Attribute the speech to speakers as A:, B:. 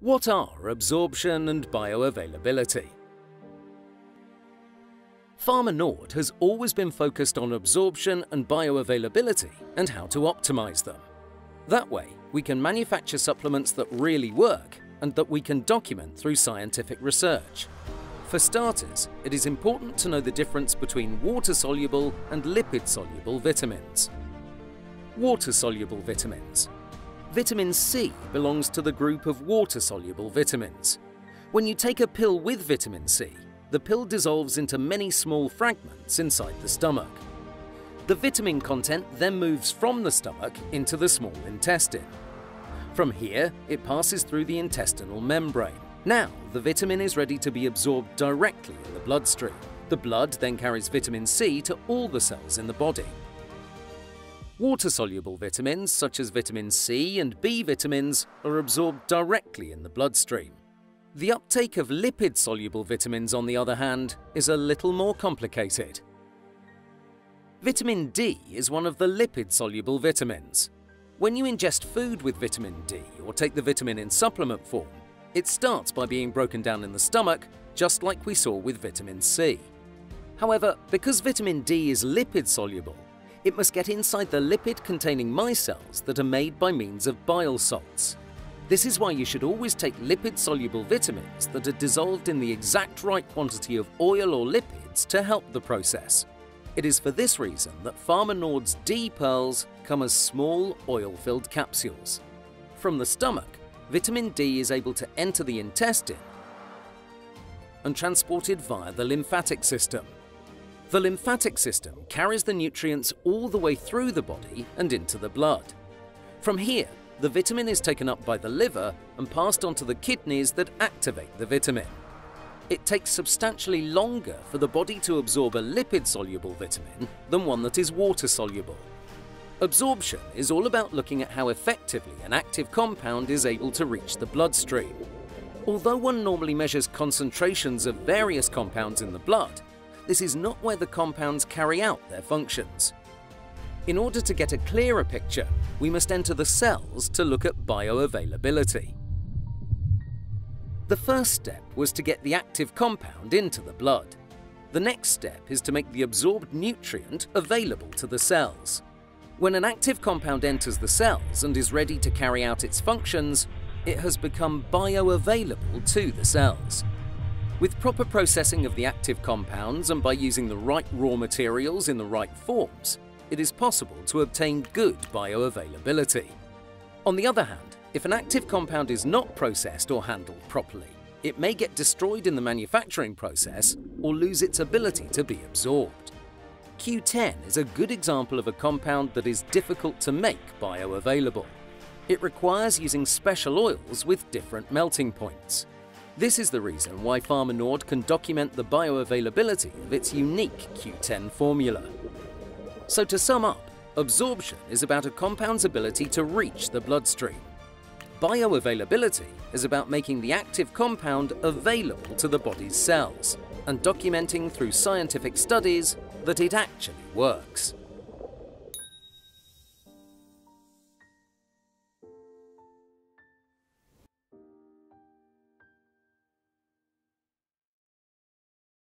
A: What are absorption and bioavailability? Pharma Nord has always been focused on absorption and bioavailability and how to optimize them. That way, we can manufacture supplements that really work and that we can document through scientific research. For starters, it is important to know the difference between water-soluble and lipid-soluble vitamins. Water-soluble vitamins Vitamin C belongs to the group of water-soluble vitamins. When you take a pill with vitamin C, the pill dissolves into many small fragments inside the stomach. The vitamin content then moves from the stomach into the small intestine. From here, it passes through the intestinal membrane. Now, the vitamin is ready to be absorbed directly in the bloodstream. The blood then carries vitamin C to all the cells in the body. Water-soluble vitamins, such as vitamin C and B vitamins, are absorbed directly in the bloodstream. The uptake of lipid-soluble vitamins, on the other hand, is a little more complicated. Vitamin D is one of the lipid-soluble vitamins. When you ingest food with vitamin D or take the vitamin in supplement form, it starts by being broken down in the stomach, just like we saw with vitamin C. However, because vitamin D is lipid-soluble, it must get inside the lipid-containing micelles that are made by means of bile salts. This is why you should always take lipid-soluble vitamins that are dissolved in the exact right quantity of oil or lipids to help the process. It is for this reason that Pharma Nord's D pearls come as small oil-filled capsules. From the stomach, vitamin D is able to enter the intestine and transported via the lymphatic system. The lymphatic system carries the nutrients all the way through the body and into the blood. From here, the vitamin is taken up by the liver and passed on to the kidneys that activate the vitamin. It takes substantially longer for the body to absorb a lipid-soluble vitamin than one that is water-soluble. Absorption is all about looking at how effectively an active compound is able to reach the bloodstream. Although one normally measures concentrations of various compounds in the blood, this is not where the compounds carry out their functions. In order to get a clearer picture, we must enter the cells to look at bioavailability. The first step was to get the active compound into the blood. The next step is to make the absorbed nutrient available to the cells. When an active compound enters the cells and is ready to carry out its functions, it has become bioavailable to the cells. With proper processing of the active compounds and by using the right raw materials in the right forms, it is possible to obtain good bioavailability. On the other hand, if an active compound is not processed or handled properly, it may get destroyed in the manufacturing process or lose its ability to be absorbed. Q10 is a good example of a compound that is difficult to make bioavailable. It requires using special oils with different melting points. This is the reason why Pharma Nord can document the bioavailability of its unique Q10 formula. So to sum up, absorption is about a compound's ability to reach the bloodstream. Bioavailability is about making the active compound available to the body's cells and documenting through scientific studies that it actually works.